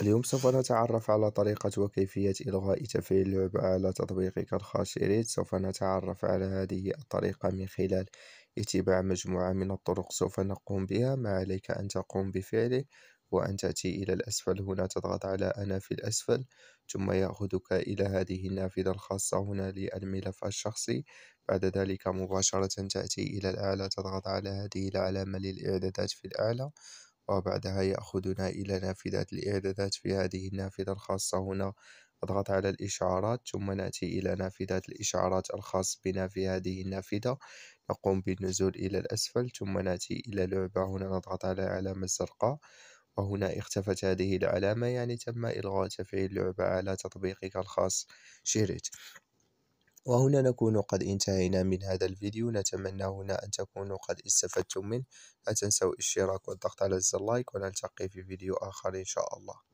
اليوم سوف نتعرف على طريقة وكيفية إلغاء تفعيل لعبة على تطبيقك الخاص شريط سوف نتعرف على هذه الطريقة من خلال اتباع مجموعة من الطرق سوف نقوم بها. ما عليك أن تقوم بفعله وأن تأتي إلى الأسفل. هنا تضغط على أنا في الأسفل ثم يأخذك إلى هذه النافذة الخاصة هنا للملف الشخصي. بعد ذلك مباشرة تأتي إلى الأعلى تضغط على هذه العلامة للإعدادات في الأعلى. وبعدها يأخذنا إلى نافذة الإعدادات في هذه النافذة الخاصة هنا. أضغط على الإشعارات ثم نأتي إلى نافذة الإشعارات الخاص بنا في هذه النافذة. نقوم بالنزول إلى الأسفل ثم نأتي إلى لعبة. هنا نضغط على العلامة الزرقاء وهنا اختفت هذه العلامة. يعني تم إلغاء تفعيل لعبة على تطبيقك الخاص. شيريت وهنا نكون قد انتهينا من هذا الفيديو. نتمنى هنا أن تكونوا قد استفدتم منه. لا تنسوا الاشتراك والضغط على زر لايك ونلتقي في فيديو آخر إن شاء الله.